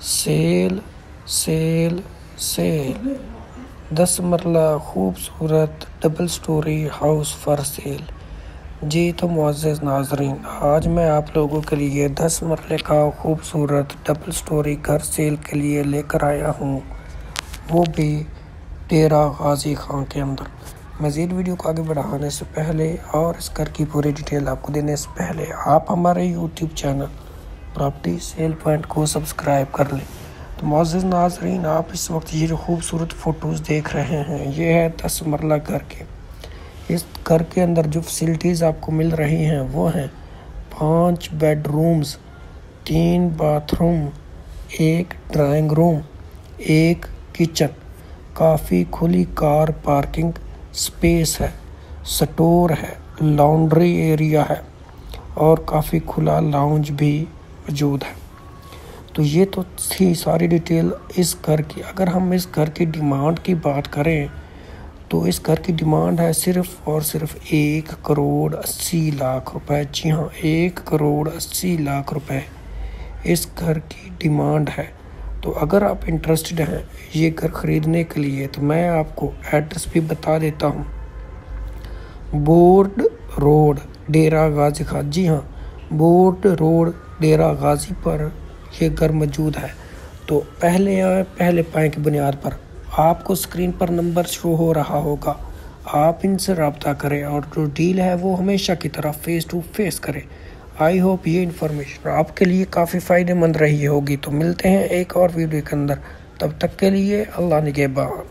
Cell cell cell. दस मरला खूबसूरत double storey house for sale जी तो मुआज़ नाजरीन, आज मैं आप लोगों के लिए दस मरले का खूबसूरत डबल स्टोरी घर सेल के लिए लेकर आया हूँ। वो भी डेरा गाजी खां के अंदर। मज़ीद वीडियो को आगे बढ़ाने से पहले और इस घर की पूरी डिटेल आपको देने से पहले आप हमारे YouTube channel property sale point को सब्सक्राइब कर लें। तो मोज़ नाजरीन, आप इस वक्त ये जो खूबसूरत फ़ोटोज़ देख रहे हैं, ये है दस मरला घर के। इस घर के अंदर जो फैसिलिटीज़ आपको मिल रही हैं, वो हैं पाँच बेडरूम्स तीन बाथरूम एक ड्राइंग रूम एक किचन काफ़ी खुली कार पार्किंग स्पेस है स्टोर है लॉन्ड्री एरिया है, और काफ़ी खुला लाउंज भी मौजूद है। तो ये तो थी सारी डिटेल इस घर की। अगर हम इस घर की डिमांड की बात करें तो इस घर की डिमांड है सिर्फ़ और सिर्फ़ एक करोड़ अस्सी लाख रुपए। जी हाँ एक करोड़ अस्सी लाख रुपए इस घर की डिमांड है। तो अगर आप इंटरेस्टेड हैं ये घर ख़रीदने के लिए तो मैं आपको एड्रेस भी बता देता हूँ। बोर्ड रोड, डेरा गाजी खान जी हाँ बोर्ड रोड डेरा गाजी पर ये घर मौजूद है। तो पहले आए पहले पाए की बुनियाद पर आपको स्क्रीन पर नंबर शो हो रहा होगा। आप इनसे रबता करें और जो डील है वो हमेशा की तरह फेस टू फेस करें। आई होप ये इन्फॉर्मेशन आपके लिए काफ़ी फ़ायदेमंद रही होगी। तो मिलते हैं एक और वीडियो के अंदर। तब तक के लिए अल्लाह निगेबान।